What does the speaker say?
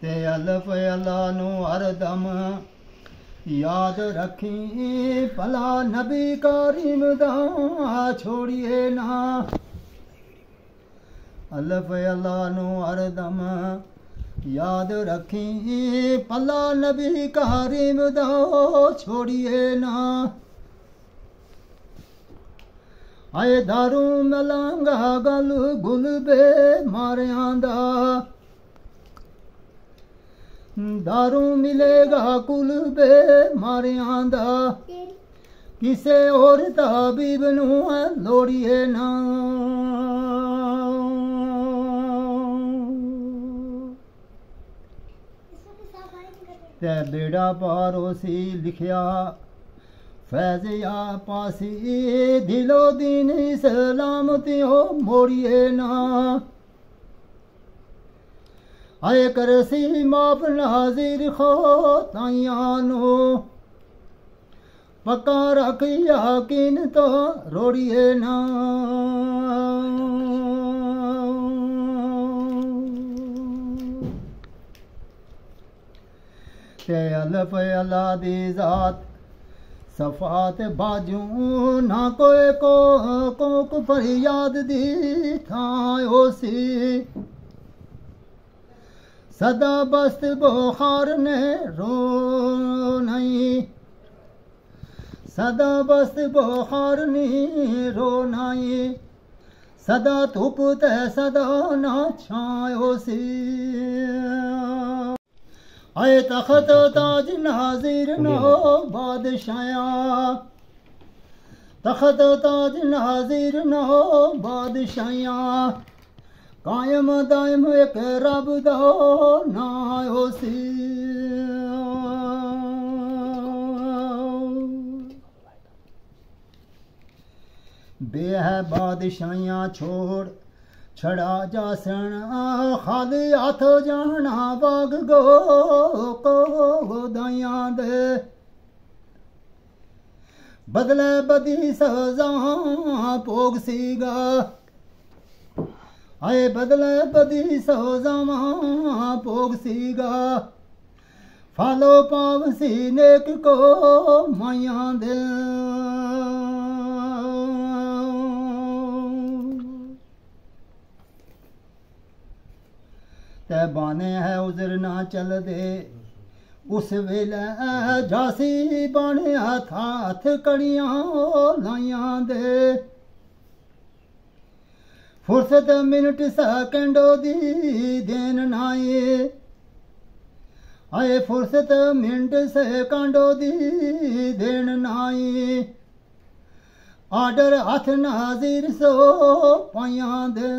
ते अलफ अला नो हरदम याद रखी भला नबी कारिम दा छोड़िए ना अलफ अला नो हरदम याद रखी भला नबी कारिम दा छोड़िए ना ਆਏ ਦਾਰੂ ਮਲਾਂਗਾ ਗਲ ਗੁਲਬੇ ਮਾਰਿਆਂ ਦਾ। ਦਾਰੂ ਮਿਲੇਗਾ ਕੁਲਬੇ ਮਾਰਿਆਂ ਦਾ। ਕਿਸੇ ਹੋਰ ਤਾਬੀਬ ਨੂੰ ਲੋੜੀਏ ਨਾ। ਤੇ ਬੇੜਾ ਪਾਰੋ फैजिया पासी, दिलो दिन सलामती हो मोड़िए ना। आए कर सी माप हाजिर खो ताइयानो पक्का रख यकीन तो रोड़िए ना। ते अल्फ अला दी जात सफात बाजू, ना कोए को कोक फरियाद दी थायो सी सदा बस्त बोखार ने रो नहीं। सदा बस्त बोखार नहीं रो नहीं। सदा धूप ते सदा ना छायो सी आए तखत ताज नाजिर न हो बादशाया। तखत ताज नाजिर न हो बादशाया। कायम दायम एक रब दो ना हो सी बे है बादशाया छोड़ छड़ा जासणा खाली हथ जाना बाग गो को दया दे। बदले बदी सजा भोग सीगा। आए, बदले बदी सजा भोग सीगा। फालो पावसी नेक को माया दे। तैबाने है उजर ना चल दे उस वेले जासी बाने हथ हथ कड़ियाँ लाइया दे फुर्सत मिनट सकंडो दी देन नाए आए फुर्सत मिनट सकंडो दी देन नाए आर्डर हथ नाजिर सो पाइयाँ दे